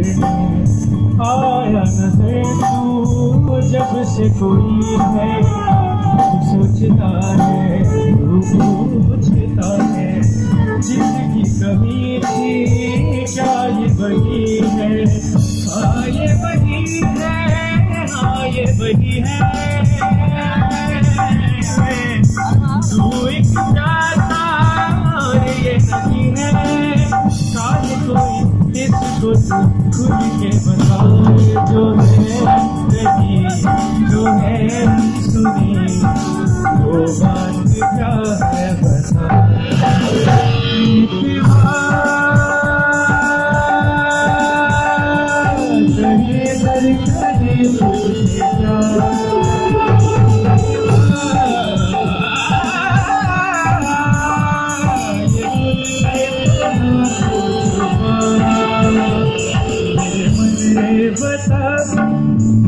आया नज़र तू जब से कोई है, सोचता है पूछता है जिसकी कमी थी क्या ये वही है? हाँ ये वही है हाँ ये वही है। कोई खुद के बताए जो है नहीं जो है सुनी वो बात क्या है बता Riverside.